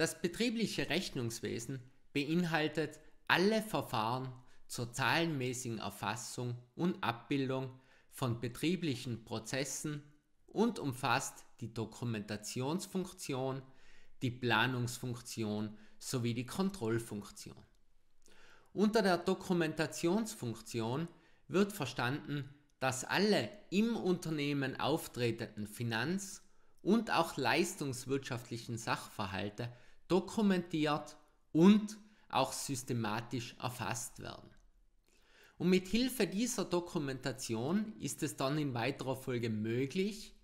Das betriebliche Rechnungswesen beinhaltet alle Verfahren zur zahlenmäßigen Erfassung und Abbildung von betrieblichen Prozessen und umfasst die Dokumentationsfunktion, die Planungsfunktion sowie die Kontrollfunktion. Unter der Dokumentationsfunktion wird verstanden, dass alle im Unternehmen auftretenden Finanz- und auch leistungswirtschaftlichen Sachverhalte dokumentiert und auch systematisch erfasst werden. Und mit Hilfe dieser Dokumentation ist es dann in weiterer Folge möglich,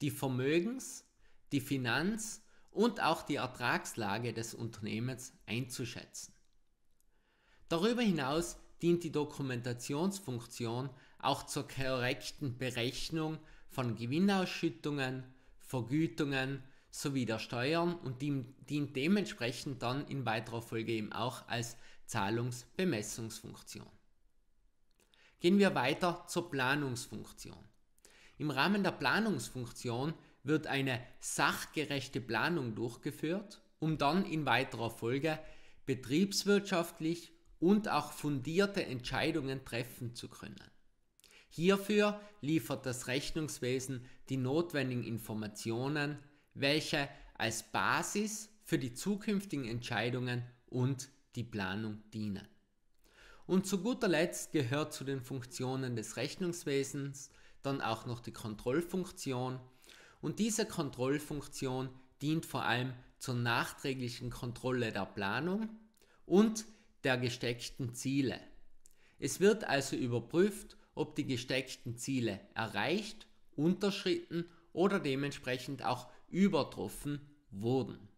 die Vermögens-, die Finanz- und auch die Ertragslage des Unternehmens einzuschätzen. Darüber hinaus dient die Dokumentationsfunktion auch zur korrekten Berechnung von Gewinnausschüttungen, Vergütungen sowie der Steuern und dient dementsprechend dann in weiterer Folge eben auch als Zahlungsbemessungsfunktion. Gehen wir weiter zur Planungsfunktion. Im Rahmen der Planungsfunktion wird eine sachgerechte Planung durchgeführt, um dann in weiterer Folge betriebswirtschaftlich und auch fundierte Entscheidungen treffen zu können. Hierfür liefert das Rechnungswesen die notwendigen Informationen, welche als Basis für die zukünftigen Entscheidungen und die Planung dienen. Und zu guter Letzt gehört zu den Funktionen des Rechnungswesens dann auch noch die Kontrollfunktion. Und diese Kontrollfunktion dient vor allem zur nachträglichen Kontrolle der Planung und der gesteckten Ziele. Es wird also überprüft, ob die gesteckten Ziele erreicht, unterschritten oder dementsprechend auch übertroffen wurden.